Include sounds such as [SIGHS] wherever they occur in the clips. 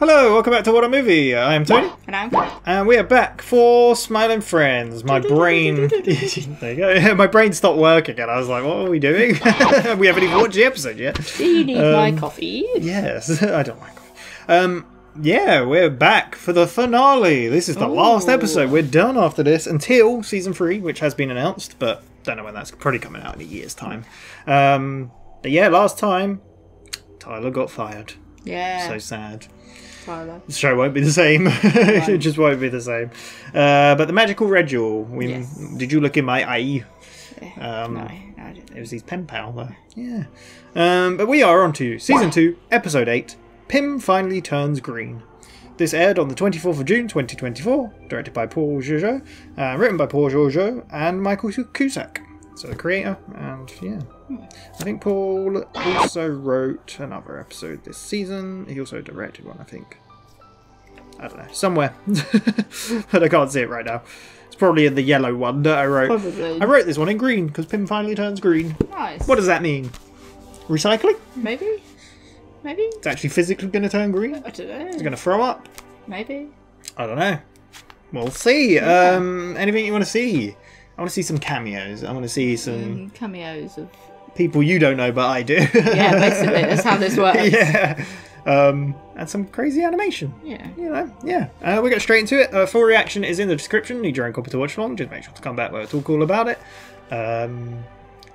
Hello, welcome back to WhatAreMovie. I am Tony, And I'm and we are back for Smiling Friends. My brain, there you go. [LAUGHS] My brain stopped working, and I was like, "What are we doing? [LAUGHS] we haven't even watched the episode yet." Do you need my Um, coffee? Yes, [LAUGHS] I don't like. Um, yeah, we're back for the finale. This is the last episode. We're done after this until season three, which has been announced, but don't know when that's probably coming out in a year's time. Um, but yeah, last time Tyler got fired. Yeah. So sad. Tyler. The show won't be the same. [LAUGHS] it just won't be the same. Uh, but the magical red jewel. We, Yes. Did you look in my eye? Um, no, no, It was his pen pal, though. Yeah. Um, but we are on to season two, episode eight. Pim finally turns green. This aired on the 24th of June 2024, directed by Paul Georghiou, uh, written by Paul Georghiou and Michael Cusack. So the creator, and yeah. I think Paul also wrote another episode this season. He also directed one, I think. I don't know, somewhere. [LAUGHS] but I can't see it right now. It's probably in the yellow one that I wrote. Probably. I wrote this one in green because Pim finally turns green. Nice. What does that mean? Recycling? Maybe? Maybe? It's actually physically going to turn green? I don't know. It's going to throw up? Maybe? I don't know. We'll see. Um, anything you want to see? I want to see some cameos. I want to see some Mm, cameos of. People you don't know, but I do. Yeah, [LAUGHS] basically, that's how this works. yeah. Um, and some crazy animation. Yeah. You know, yeah. Uh, we get straight into it. Uh, full reaction is in the description. Need your own copy to watch along. Just make sure to come back where it's all cool about it. Um,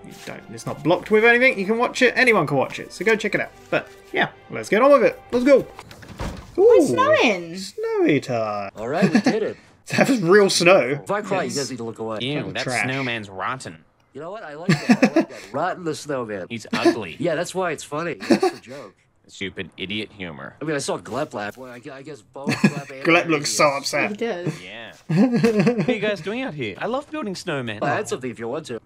you don't, it's not blocked with anything. You can watch it. Anyone can watch it. So go check it out. But yeah, let's get on with it. Let's go. Ooh, It's snowing. Snowy time. All right, we did it. [LAUGHS] That was real snow. If I cry, Yes. you guys need to look away. Ew, that trash. snowman's rotten. You know what? I like that. I like that. [LAUGHS] Rotten the snowman. He's ugly. [LAUGHS] Yeah, that's why it's funny. That's the joke. [LAUGHS] Stupid idiot humor. I mean, I saw Glep laugh. Well, I, I guess both Glep and Gleb looks so upset. He upset. does. Yeah. what are you guys doing out here? I love building snowmen. Well, add something if you want to.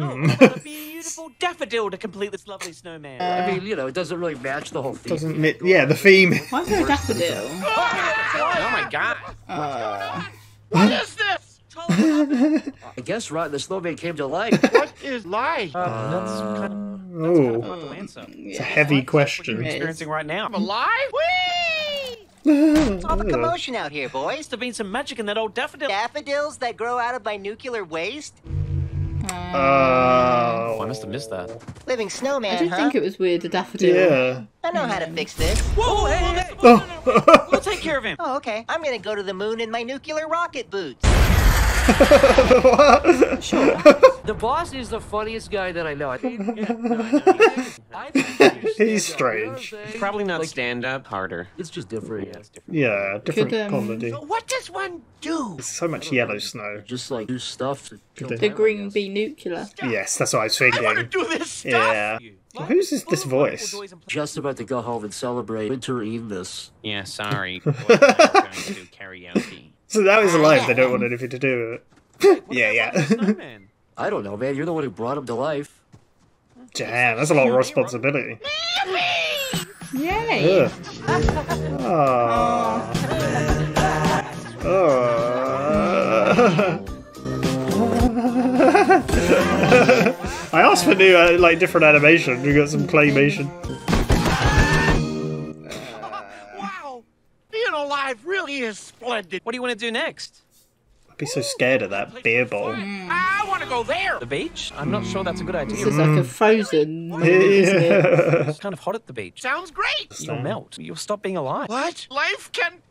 Oh, I've got a beautiful daffodil to complete this lovely snowman. I mean, you know, it doesn't really match the whole theme. Doesn't it? Yeah, the theme. Why is there a daffodil? oh my god. Uh, What is this? I guess Rotten the snowman came to life. what is life? Uh, that's kind of, that's kind Oh, of hard to answer. it's a heavy What you're experiencing right now. I'm alive? Whee! All the commotion out here, boys. Must have been some magic in that old daffodil. Daffodils that grow out of my nuclear waste? Oh, I Oh, must have missed that. Living snowman. I didn't huh? think it was weird, a daffodil. yeah. I know how to fix this. Whoa, hey, hey, hey. Oh. We'll take care of him. Oh, okay. I'm gonna go to the moon in my nuclear rocket boots. The boss is the funniest guy that I know. I think, Yeah, no, I [LAUGHS] think he's He's you know strange. saying? Probably not Like, stand up, harder. It's just different. Yeah, it's different. Yeah, different Could, um, comedy. What does one do? So much yellow snow. Just like do stuff to The The green guess. be nuclear. Yes, that's what I was thinking. do this stuff. Yeah. Who's this- this voice? Just about to go home and celebrate winter eveness. Yeah, sorry. [LAUGHS] Boy, I'm going to do karaoke. So that was alive. They don't want anything to do with it. [LAUGHS] What Yeah, yeah. [LAUGHS] I don't know, man. You're the one who brought him to life. Damn, that's a lot of responsibility. Yay! Oh. Oh. [LAUGHS] I asked for new, uh, like, different animation. We got some claymation. Alive really is splendid. What do you want to do next? I'd be so scared of that beer bowl. I want to go there. The beach? I'm not sure that's a good This idea. is like a mm. frozen [LAUGHS] movie, isn't it? Yeah. It's kind of hot at the beach. Sounds great. You'll melt. You'll stop being alive. What? Life can end?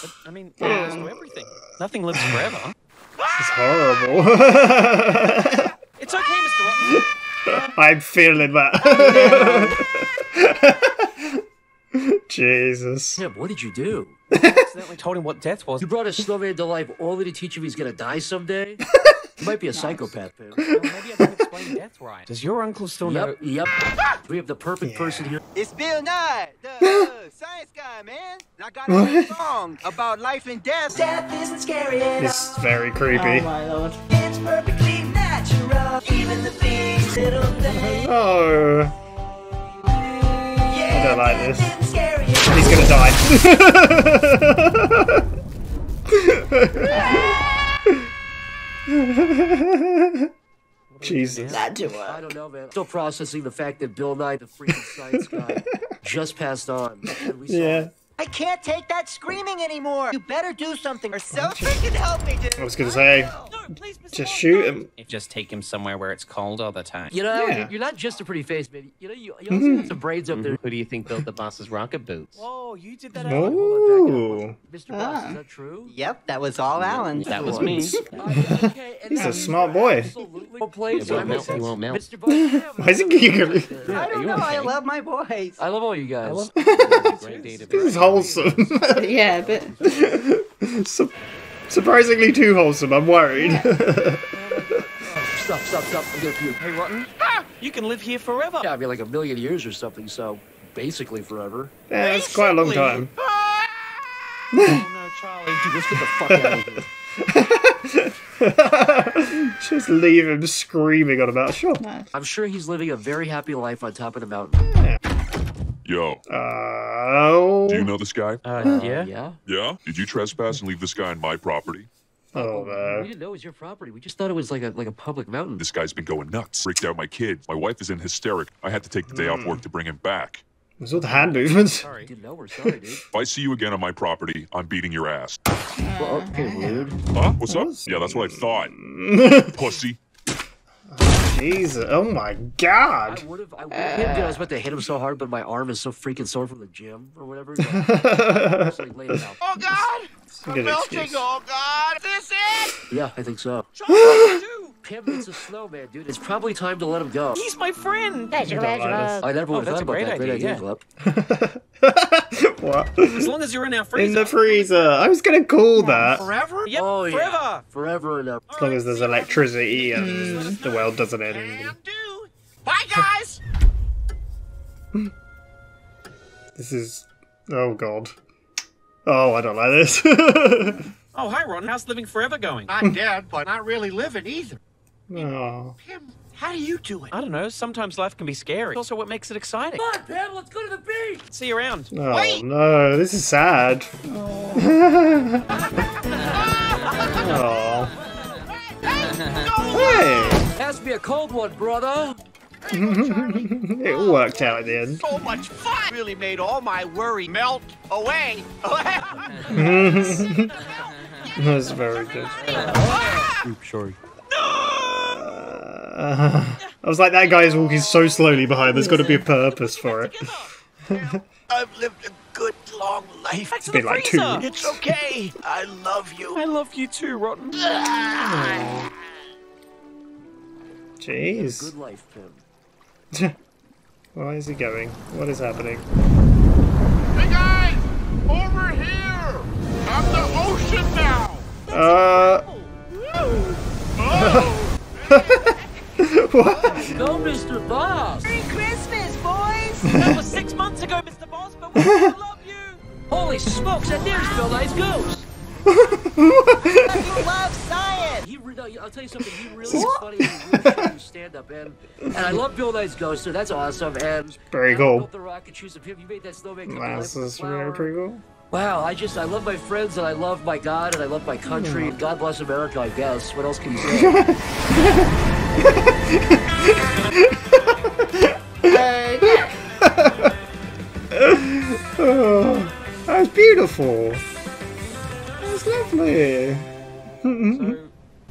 But, I mean, there's no everything. Nothing lives forever. It's horrible. [LAUGHS] It's okay, Mr. Rotten. I'm feeling that. [LAUGHS] Jesus. Pim, what did you do? [LAUGHS] accidentally told him what death was. You brought a snowman to life only to teach him he's gonna die someday? you might be a [LAUGHS] psychopath, Pim. Well, maybe I didn't explain death right. Does your uncle still know? Yep, yep. We have the perfect person here. It's Bill Nye, the [LAUGHS] science guy, man. And I got a new song about life and death. Death isn't scary at It's very Oh creepy. my lord. It's perfectly natural. Even the biggest little thing. Oh, Yeah, don't like death this. isn't scary at he's gonna die. [LAUGHS] Jesus. That do I work. don't know, man. Still processing the fact that Bill Nye, the freaking science guy, [LAUGHS] just passed on. We saw Yeah. It. I can't take that screaming anymore. You better do something or so [LAUGHS] freaking help me, dude. I was gonna say, No, please, just shoot don't. him. Just take him somewhere where it's cold all the time. You know, Yeah. you're not just a pretty face, man. You know, you, you mm-hmm. also got some brains up there. Who do you think built the boss's rocket boots? Whoa, you did that. Ooh. Mr. Boss, is that true? Yep, that was all Alan. That was me. [LAUGHS] okay, He's a then- smart boy. Absolutely. Well played, He won't melt, he won't melt. Mr. Boss, [LAUGHS] Why is he giggling? I don't you know. I love my boys. I love all you guys. Great day to This is wholesome. [LAUGHS] Yeah, but Su- surprisingly too wholesome. I'm worried. Stop, stop, stop. I'm gonna puke. Hey, Rotten. You can live here forever. Yeah, I mean, like a million years or something, so basically forever. yeah, that's quite a long time. Ah! [LAUGHS] Oh no, Charlie. Dude, let's get the fuck out of here. [LAUGHS] Just leave him screaming on about. Sure. no. I'm sure he's living a very happy life on top of the mountain. Yo, Oh. do you know this guy? Uh, yeah? Yeah? Yeah? Did you trespass and leave this guy on my property? Oh man. We no. didn't know it was your property. We just thought it was like a like a public mountain. This guy's been going nuts. Freaked out my kids. My wife is in hysteric. I had to take the day off work to bring him back. Was all the hand movements? [LAUGHS] Sorry. Didn't know. We're sorry, dude. [LAUGHS] If I see you again on my property, I'm beating your ass. Well, okay, rude. Huh? What's up? Yeah, that's what I thought. [LAUGHS] Pussy. Jesus. Oh my I god. would have. I would have. Dude, I was about to hit him so hard, but my arm is so freaking sore from the gym or whatever. that- [LAUGHS] like laid it. Oh, God! I'm melting. Oh, God! Is this it? Yeah, I think so. Charlie, dude. Pim, it's a snowman, dude. It's probably time to let him go. He's my friend. I never Oh, would have that's thought a about great that. Great idea, idea, yeah. [LAUGHS] What? As long as you're in our freezer. In the freezer. I was gonna call that. Forever? Yep, Oh, yeah. forever. Forever and ever. As long as there's electricity and mm-hmm. the world doesn't end. Can do. Bye, guys! [LAUGHS] This is. Oh god. Oh, I don't like this. [LAUGHS] Oh, hi, Ron. How's living forever going? Not dead, but not really living either. Oh. Pim, how do you do it? I don't know. Sometimes life can be scary. It's also what makes it exciting. Come on, Pim, let's go to the beach. See you around. Oh Wait. no, this is sad. [LAUGHS] oh. Hey! Has to be a cold one, brother. [LAUGHS] it all worked out at the end. So much fun! Really made all my worry melt away. [LAUGHS] That's very good. Oops, sorry. Uh, [LAUGHS] I was like, that guy is walking so slowly behind. There's got to be a purpose for it. [LAUGHS] I've lived a good long life. Back to been the like two freezer. It's okay. I love you. I love you too, Rotten. [SIGHS] Jeez. Good life, Pim. [LAUGHS] Why is he going? What is happening? Hey guys, over here. I'm the ocean now. Uh. [LAUGHS] what? Go, Mr. Boss. Merry Christmas, boys! [LAUGHS] That was six months ago, Mr. Boss, but we still [LAUGHS] love you. Holy smokes, and there's Bill Nye's Goose. you love science! He re- no, I'll tell you something. He really is funny. and He really should stand up, and and I love Bill Nye's Ghost, so that's awesome. And Very I cool. built the rocket shoes of him. You made that snowman come to life That's with really pretty cool. Wow, I just I love my friends and I love my God and I love my country. and God bless America, I guess. What else can you say? Oh, [LAUGHS] that's beautiful. That's lovely. So,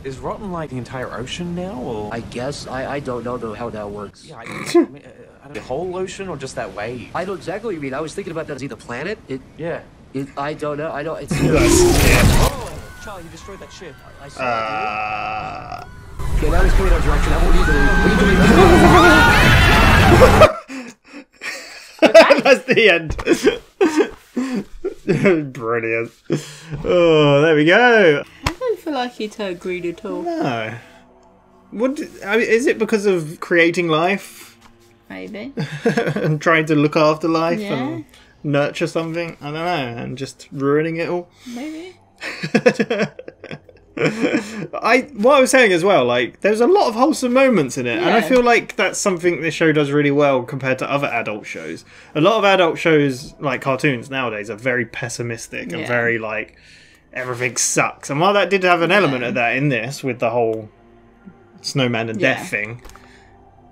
is Rotten like the entire ocean now, or I guess I, I don't know though how that works. yeah, I, I mean, uh, I the whole ocean or just that wave? I know exactly what you mean. I was thinking about that as either planet. It, Yeah. it I don't know. I know it's. [LAUGHS] That's yeah. Oh, Charlie, you destroyed that ship. I saw Uh, it. Okay, now he's coming our direction. I won't either. that's the end. [LAUGHS] Brilliant. Oh, there we go. I don't feel like he turned green at all. No. What? do- I mean, is it because of creating life Maybe. [LAUGHS] and trying to look after life Yeah. and nurture something? I don't know, and just ruining it all. Maybe. [LAUGHS] I what I was saying as well, like there's a lot of wholesome moments in it, and I feel like that's something this show does really well compared to other adult shows. A lot of adult shows, like cartoons nowadays, are very pessimistic and very like everything sucks. And while that did have an element Yeah. of that in this with the whole snowman and Yeah. death thing,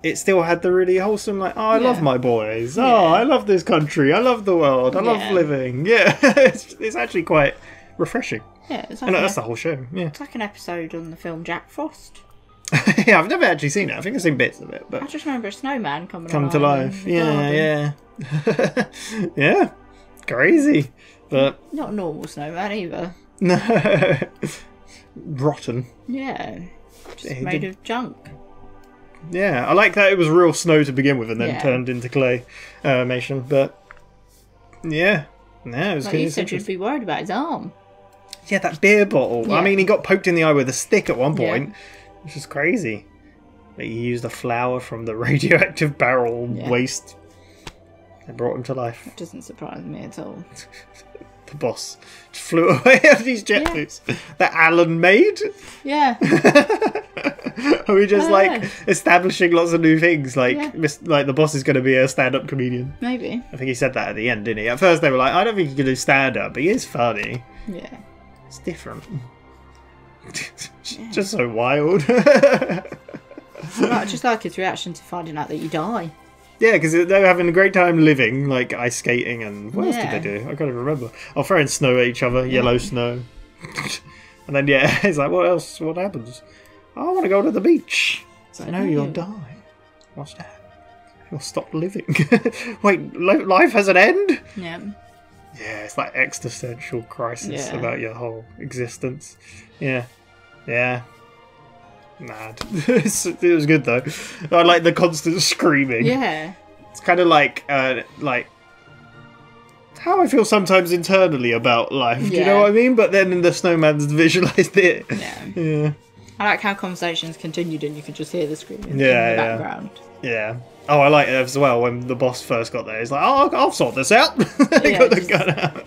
it still had the really wholesome, like, oh, I love my boys. Oh, Yeah. I love this country. I love the world. I love living. [LAUGHS] Yeah, it's, it's actually quite refreshing. Yeah, it's like, And an, that's the whole show. Yeah, it's like an episode on the film Jack Frost. [LAUGHS] yeah. I've never actually seen it. I think I've seen bits of it, but I just remember a snowman coming come to life. Yeah, garden. yeah, [LAUGHS] yeah. Crazy, but Not a normal snowman either. [LAUGHS] no, rotten. Yeah, just made did- of junk. Yeah, I like that it was real snow to begin with and then Yeah. turned into clay uh, animation, but yeah. No, it was Like good. you said, you'd be worried about his arm. Yeah, that beer bottle. I mean, he got poked in the eye with a stick at one Yeah. point, which is crazy. But he used a flower from the [LAUGHS] radioactive barrel Yeah. waste and brought him to life. It doesn't surprise me at all. [LAUGHS] The boss just flew [LAUGHS] away of these jet Yeah. boots that Alan made. Yeah, Are we just like yeah. establishing lots of new things? Like, Yeah. like the boss is going to be a stand-up comedian. maybe. I think he said that at the end, didn't he? At first they were like, I don't think he can do stand-up, but he is funny. Yeah. It's different. [LAUGHS] just so wild. I just like his reaction to finding out that you die. Yeah, because they were having a great time living, like ice skating, and what else did they do? I can't even remember. Oh, throwing snow at each other, yellow snow. [LAUGHS] and then, yeah, [LAUGHS] it's like, what else? What happens? Oh, I want to go to the beach. It's like, no, you'll die. What's that? You'll stop living. Wait, life has an end? Yeah. Yeah, it's like existential crisis Yeah. about your whole existence. Yeah. Yeah. Mad. [LAUGHS] It was good though. I like the constant screaming. Yeah. It's kind of like, uh, like how I feel sometimes internally about life. Do you know what I mean? But then the snowman's [LAUGHS] visualized it. Yeah. Yeah. I like how conversations continued and you could just hear the screaming in Yeah, the yeah. background. Yeah. Oh, I like it as well when the boss first got there. He's like, "Oh, I'll, I'll sort this out." [LAUGHS] he Yeah, got the just- gun out.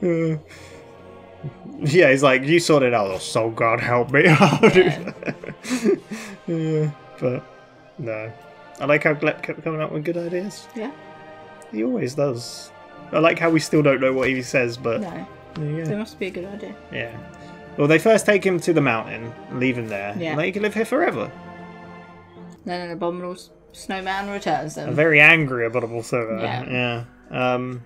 [LAUGHS] yeah, he's like, "You sort it out." Oh, so God help me. [LAUGHS] Yeah. yeah, but no, I like how Glep kept coming up with good ideas. Yeah. He always does. I like how we still don't know what he says, but No. yeah, it must be a good idea. yeah. Well, they first take him to the mountain, leave him there, Yeah. and they can live here forever. Then an abominable s- snowman returns them. a very angry abominable server. Yeah. Yeah. Um,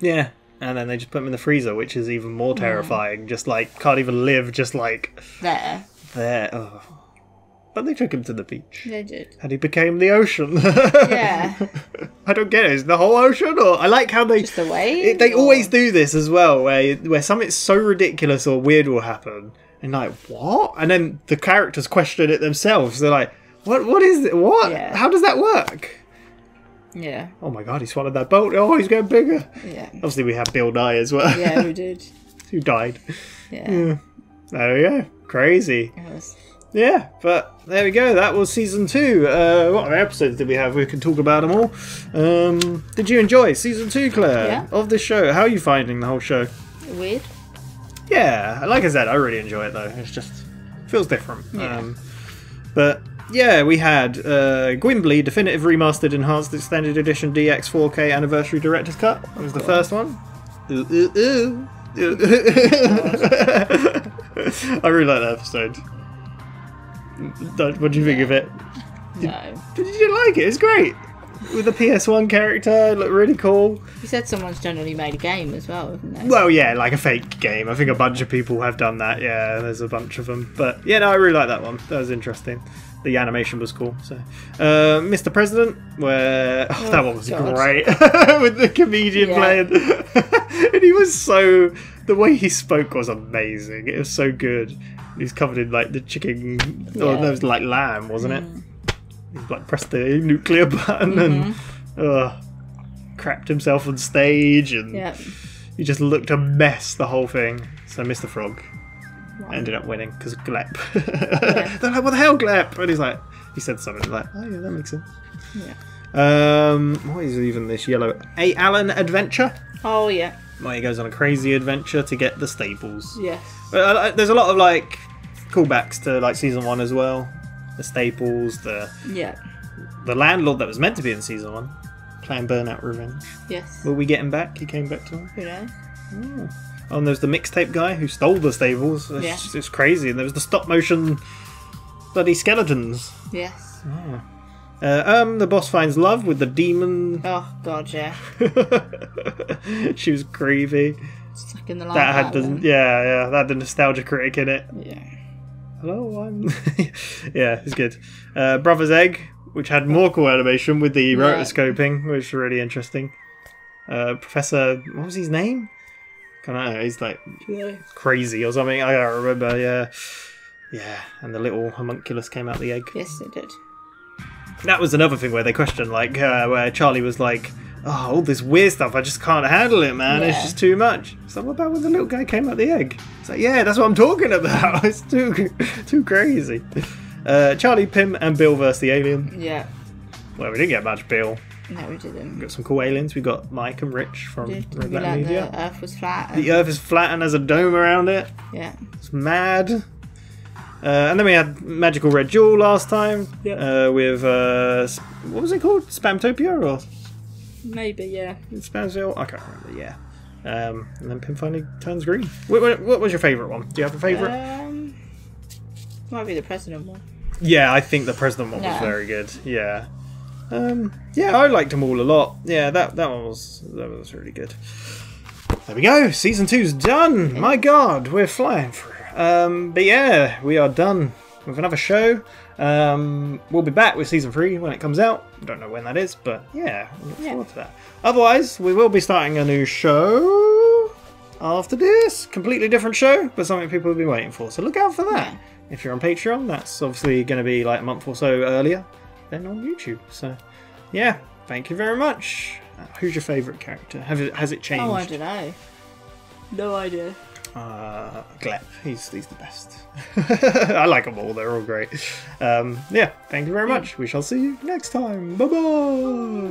yeah. And then they just put him in the freezer, which is even more terrifying. Just like can't even live, just like there. there. Oh. But they took him to the beach, They did. and he became the ocean. Yeah. [LAUGHS] I don't get it. Is it the whole ocean, or I like how they Just the way. it, they always do this as well, where where something so ridiculous or weird will happen, and like what? And then the characters question it themselves. They're like, "What? What is it? What? Yeah. How does that work?" Yeah. Oh my god, he swallowed that boat. Oh, he's getting bigger. Yeah. Obviously, we have Bill Nye as well. Yeah, we [LAUGHS] did. who died. Yeah. There we go. Crazy. Yeah, but there we go. That was season two. Uh, what other episodes did we have? We can talk about them all. Um, did you enjoy season two, Claire, Yeah. of this show? How are you finding the whole show? Weird. Yeah, like I said, I really enjoy it though. It's just feels different. Yeah. Um, but yeah, we had uh, Gwimbly Definitive Remastered Enhanced Extended Edition DX 4K Anniversary Director's Cut. That was the first one. Ooh, ooh, ooh. I really like that episode. What do you think of it? No. Did you like it? It's great. With a PS1 character, it looked really cool. You said someone's generally made a game as well, haven't they? Well, yeah, like a fake game. I think a bunch of people have done that. Yeah, there's a bunch of them. But yeah, no, I really like that one. That was interesting. The animation was cool. So, uh, Mr. President, where [LAUGHS] oh, that one was God. great [LAUGHS] with the comedian Yeah. playing, [LAUGHS] and he was so the way he spoke was amazing. It was so good. He's covered in like the chicken, or Yeah. that was like lamb, wasn't it? He like pressed the nuclear button and uh, crapped himself on stage and Yeah. he just looked a mess the whole thing. So Mr. Frog ended up winning because of Glep. [LAUGHS] They're like, "What the hell, Glep?" And he's like, he said something like, "Oh yeah, that makes sense." Yeah. Um, what is even this yellow? A Alan adventure. Oh yeah. Well, he goes on a crazy adventure to get the staples. Yes. But, uh, there's a lot of like callbacks to like season one as well. The staples, the Yeah. the landlord that was meant to be in season one, playing Burnout Revenge. Yes. Will we get him back? He came back to him. Who knows? Oh, and there's the mixtape guy who stole the stables. It's, Yeah. just- it's crazy. And there was the stop motion bloody skeletons. Yes. Ah. Uh, um, the boss finds love with the demon. Oh god, yeah. [LAUGHS] she was creepy. Stuck in the That line. had the yeah, yeah, that had the nostalgia critic in it. Yeah. Hello, I'm. [LAUGHS] yeah, it's good. Uh, Brother's Egg, which had more cool animation with the Yeah. rotoscoping, which was really interesting. Uh, Professor, what was his name? I know? He's like Yeah. crazy or something. I don't remember. Yeah, yeah. And the little homunculus came out the egg. Yes, it did. That was another thing where they questioned, like, uh, where Charlie was like, "Oh, all this weird stuff, I just can't handle it, man. It's just too much." So what about when the little guy came out the egg? It's like, yeah, that's what I'm talking about. [LAUGHS] It's too, too crazy. Uh, Charlie, Pim, and Bill versus the alien. Yeah. Well, we didn't get much Bill. No, we didn't. We got some cool aliens. We got Mike and Rich from Did Red we Letter learn Media. the Earth was flat? The Earth is flat and has a dome around it. Yeah. It's mad. Uh, and then we had Magical Red Jewel last time uh, with uh, what was it called? Spamtopia or Maybe, yeah. Spamsville? I can't remember. Yeah. Um, and then Pim finally turns green. What, what, what was your favourite one? Do you have a favourite? Um, might be the president one. yeah, I think the President one was very good. Yeah. Um, yeah, I liked them all a lot. Yeah, that that one was that was really good. There we go. Season two's done. My God, we're flying through. Um, but yeah, we are done with another show. Um, we'll be back with season three when it comes out. Don't know when that is, but yeah, I look Yeah. forward to that. Otherwise, we will be starting a new show after this. Completely different show, but something people have been waiting for. So look out for that. Yeah. If you're on Patreon, that's obviously going to be like a month or so earlier than on YouTube. So yeah, thank you very much. Uh, who's your favourite character? Have it, has it changed? Oh, I don't know. No idea. Uh, Glep. He's he's the best. [LAUGHS] I like them all. They're all great. Um, yeah. Thank you very much. We shall see you next time. Bye bye.